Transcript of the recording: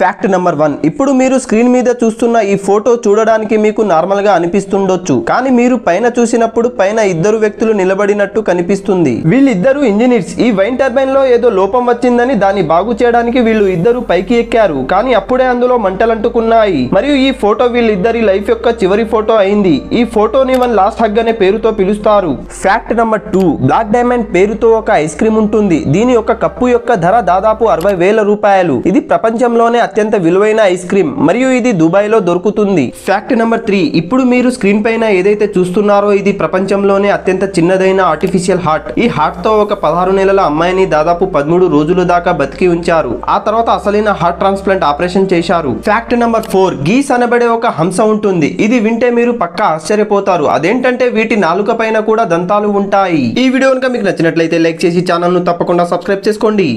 Fact number one ఇప్పుడు మీరు screen మీద చూస్తున్న ఈ ఫోటో చూడడానికి మీకు నార్మల్గా అనిపిస్తుండొచ్చు. కానీ మీరు పైన చూసినప్పుడు పైన ఇద్దరు వ్యక్తులు నిలబడినట్టు కనిపిస్తుంది. వీళ్ళిద్దరు ఇంజనీర్స్ ఈ వైన్ టర్బైన్లో ఏదో లోపం వచ్చిందని దాన్ని బాగు చేయడానికి వీళ్ళు ఇద్దరు పైకి ఎక్కారు. కానీ అప్పుడే అందులో మంటలంటుకున్నాయి. మరియు ఈ ఫోటో వీళ్ళిద్దరి లైఫ్ యొక్క చివరి ఫోటో అయింది. ఈ ఫోటోని వన్ లాస్ట్ హగ్ అనే పేరుతో పిలుస్తారు. Fact number two black diamond పేరుతో ఒక ఐస్ క్రీమ్ ఉంటుంది. దీని యొక్క కప్పు యొక్క ధర దాదాపు అరవై వేల రూపాయలు. ఇది ప్రపంచంలోనే అత్యంత విలువైన ఐస్ క్రీమ్. మరియు ఇది దుబాయ్లో దొరుకుతుంది. Fact number three. ఇప్పుడు మీరు స్క్రీన్ పైన ఏదైతే చూస్తున్నారో ఇది ప్రపంచంలోనే అత్యంత చిన్నదైన ఆర్టిఫిషియల్ హార్ట్. ఈ హార్ట్తో ఒక పదహారు నెలల అమ్మాయిని దాదాపు పదమూడు రోజుల దాకా బతికి ఉంచారు. ఆ తర్వాత అసలైన హార్ట్ ట్రాన్స్ప్లాంట్ ఆపరేషన్ చేశారు. Fact number four. గీస్ అనబడే ఒక హంస ఉంటుంది. ఇది వింటే మీరు పక్కా ఆశ్చర్యపోతారు. అదేంటంటే వీటి నాలుక పైన కూడా దంతాలు ఉంటాయి. ఈ వీడియో కనుక మీకు నచ్చినట్లయితే లైక్ చేసి ఛానల్ను తప్పకుండా సబ్స్క్రైబ్ చేసుకోండి.